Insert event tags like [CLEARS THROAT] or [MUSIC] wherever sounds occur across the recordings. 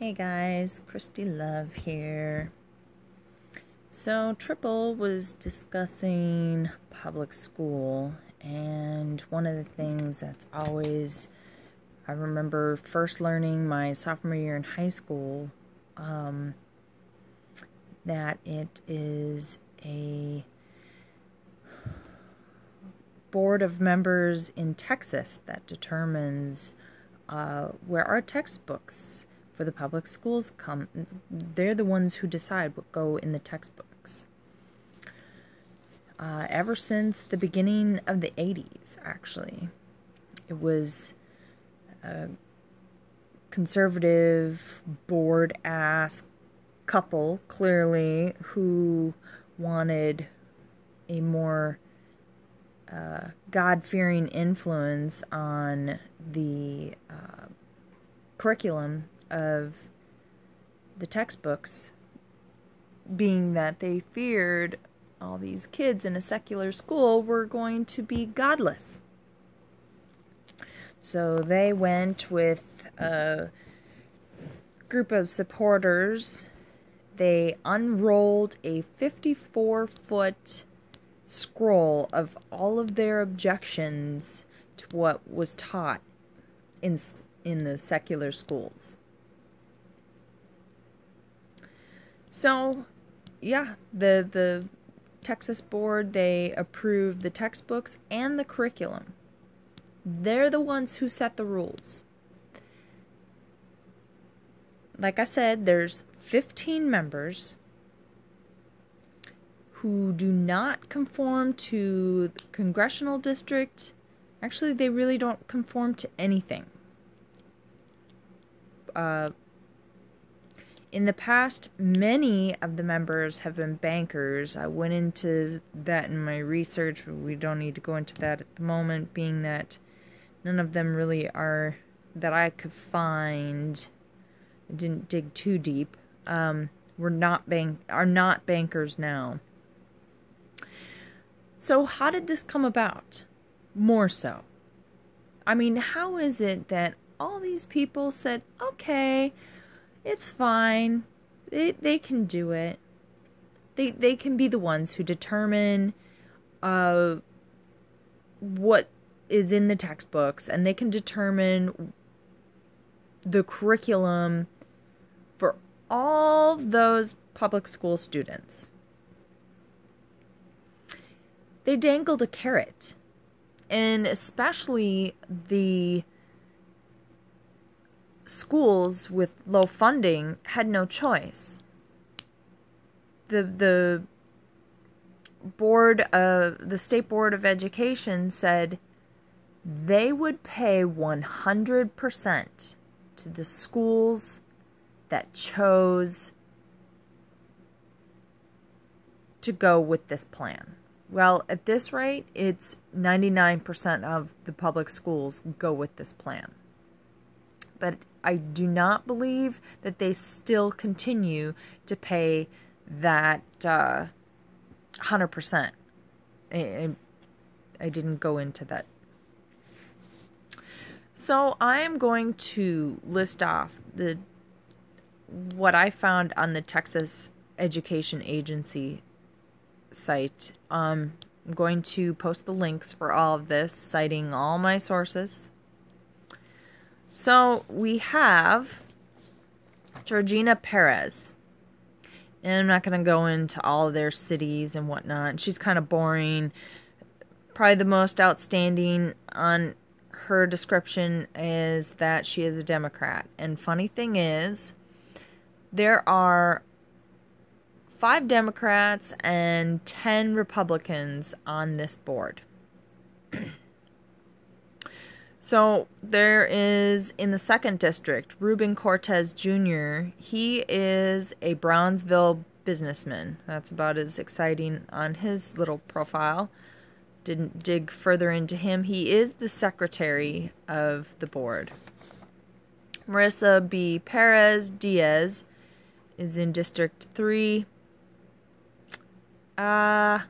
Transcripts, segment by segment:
Hey guys, Christy Love here. So, Triple was discussing public school, and one of the things that's always, I remember first learning my sophomore year in high school, um, that it is a board of members in Texas that determines uh, where our textbooks for the public schools come they're the ones who decide what go in the textbooks. Uh, ever since the beginning of the 80s actually. It was a conservative board ass couple clearly who wanted a more uh, God fearing influence on the uh, curriculum of the textbooks, being that they feared all these kids in a secular school were going to be godless. So they went with a group of supporters. They unrolled a 54 foot scroll of all of their objections to what was taught in in the secular schools. So, yeah, the the Texas board they approve the textbooks and the curriculum. They're the ones who set the rules. Like I said, there's 15 members who do not conform to the congressional district. Actually, they really don't conform to anything. Uh, in the past, many of the members have been bankers. I went into that in my research, but we don't need to go into that at the moment, being that none of them really are that I could find. I didn't dig too deep. Um, we're not bank are not bankers now. So how did this come about? More so. I mean, how is it that all these people said, "Okay, it's fine. They they can do it. They they can be the ones who determine uh what is in the textbooks and they can determine the curriculum for all those public school students. They dangled a carrot. And especially the schools with low funding had no choice. The the board of the state board of education said they would pay 100% to the schools that chose to go with this plan. Well, at this rate, it's 99% of the public schools go with this plan but I do not believe that they still continue to pay that uh, 100%. I, I didn't go into that. So I am going to list off the what I found on the Texas Education Agency site. Um, I'm going to post the links for all of this, citing all my sources. So we have Georgina Perez. And I'm not going to go into all their cities and whatnot. She's kind of boring. Probably the most outstanding on her description is that she is a Democrat. And funny thing is, there are five Democrats and 10 Republicans on this board. [CLEARS THROAT] So there is in the second district, Ruben Cortez Jr. He is a Brownsville businessman. That's about as exciting on his little profile. Didn't dig further into him. He is the secretary of the board. Marisa B. Perez Diaz is in District 3. Uh,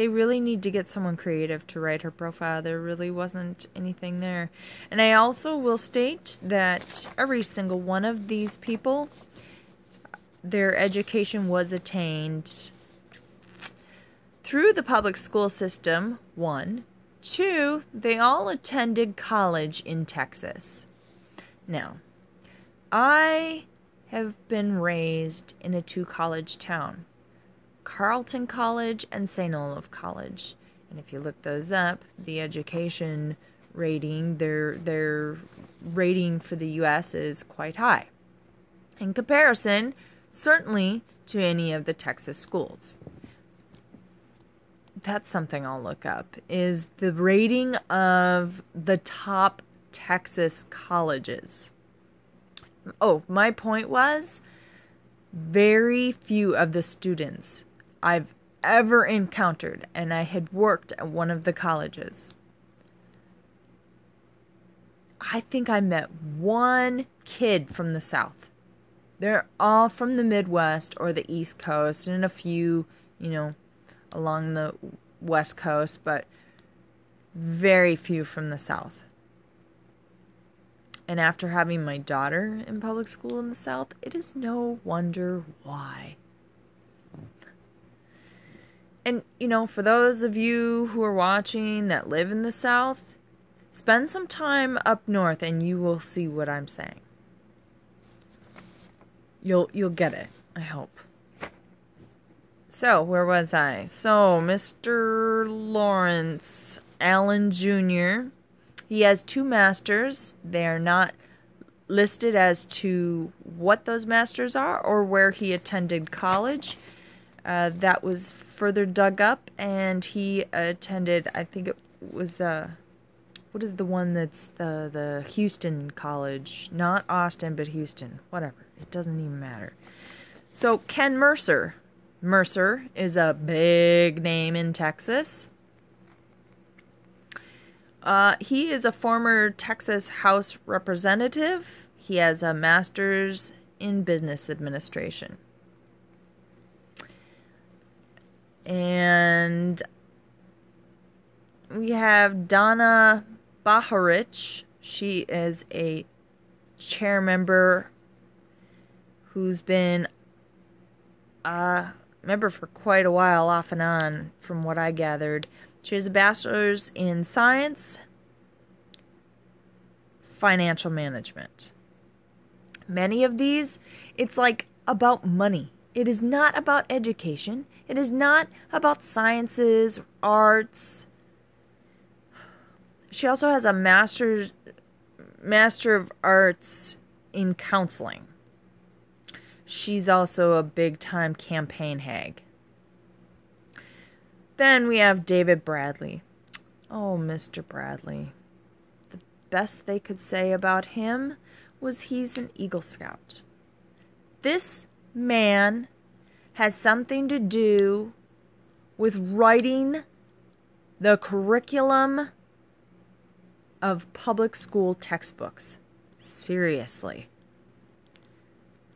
they really need to get someone creative to write her profile. There really wasn't anything there. And I also will state that every single one of these people, their education was attained through the public school system, one. Two, they all attended college in Texas. Now, I have been raised in a two college town. Carleton College and St. Olaf College. And if you look those up, the education rating, their their rating for the US is quite high. In comparison, certainly to any of the Texas schools. That's something I'll look up is the rating of the top Texas colleges. Oh, my point was very few of the students I've ever encountered, and I had worked at one of the colleges. I think I met one kid from the South. They're all from the Midwest or the East Coast, and a few, you know, along the West Coast, but very few from the South. And after having my daughter in public school in the South, it is no wonder why. And, you know, for those of you who are watching that live in the South, spend some time up north and you will see what I'm saying. You'll you'll get it, I hope. So, where was I? So, Mr. Lawrence Allen Jr. He has two masters. They are not listed as to what those masters are or where he attended college. Uh, that was further dug up, and he attended. I think it was uh, what is the one that's the the Houston College, not Austin, but Houston. Whatever. It doesn't even matter. So Ken Mercer. Mercer is a big name in Texas. Uh, he is a former Texas House representative. He has a master's in business administration. And we have Donna Bahorich. She is a chair member who's been a member for quite a while, off and on, from what I gathered. She has a bachelor's in science, financial management. Many of these, it's like about money. It is not about education. It is not about sciences, arts. She also has a master's master of arts in counseling. She's also a big time campaign hag. Then we have David Bradley. Oh, Mr. Bradley. The best they could say about him was he's an Eagle Scout. This man has something to do with writing the curriculum of public school textbooks. Seriously.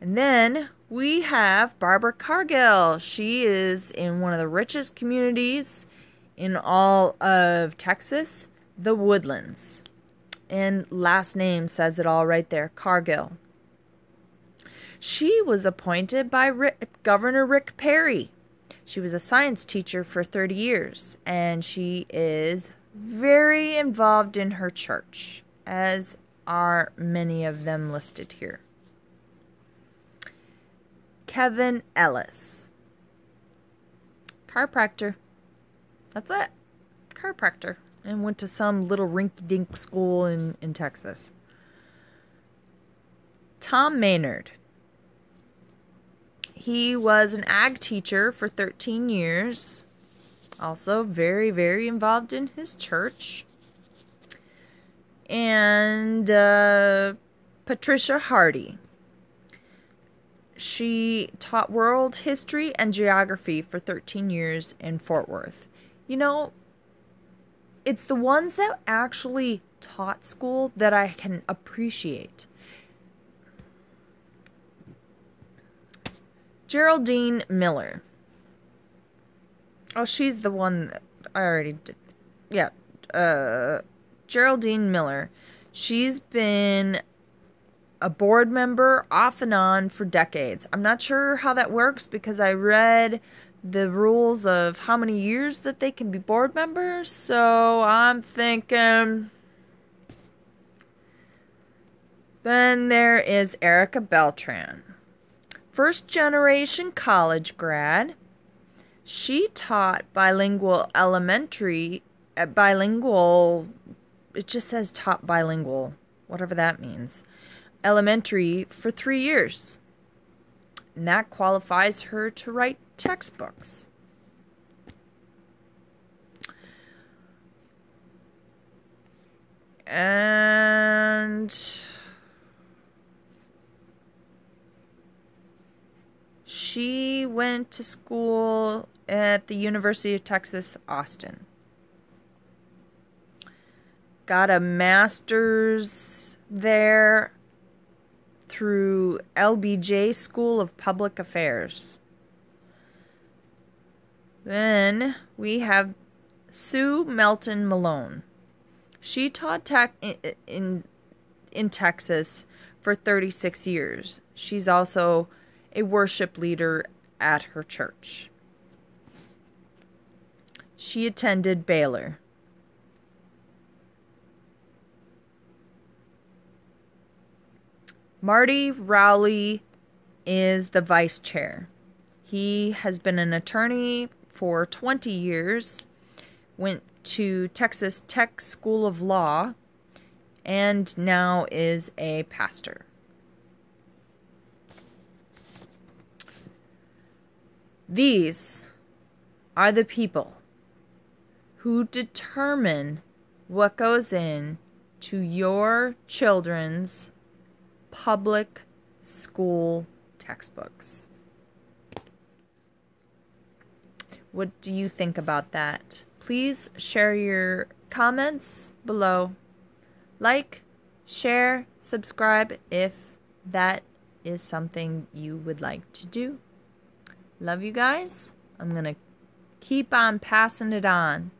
And then we have Barbara Cargill. She is in one of the richest communities in all of Texas, the Woodlands. And last name says it all right there Cargill. She was appointed by Rick, Governor Rick Perry. She was a science teacher for 30 years, and she is very involved in her church, as are many of them listed here. Keven Ellis, chiropractor. That's it. Chiropractor. And went to some little rinky dink school in, in Texas. Tom Maynard, he was an ag teacher for 13 years. Also, very, very involved in his church. And uh, Patricia Hardy. She taught world history and geography for 13 years in Fort Worth. You know, it's the ones that actually taught school that I can appreciate. Geraldine Miller. Oh, she's the one that I already did. Yeah. Uh, Geraldine Miller. She's been a board member off and on for decades. I'm not sure how that works because I read the rules of how many years that they can be board members. So I'm thinking. Then there is Erika Beltran. First generation college grad. She taught bilingual elementary, uh, bilingual, it just says taught bilingual, whatever that means, elementary for three years. And that qualifies her to write textbooks. And she went to school at the University of Texas, Austin. Got a master's there through LBJ School of Public Affairs. Then we have Sue Melton Malone. She taught tech in, in in Texas for 36 years. She's also a worship leader at her church. She attended Baylor. Marty Rowley is the vice chair. He has been an attorney for 20 years, went to Texas Tech School of Law, and now is a pastor. These are the people who determine what goes in to your children's public school textbooks. What do you think about that? Please share your comments below. Like, share, subscribe if that is something you would like to do. Love you guys. I'm going to keep on passing it on.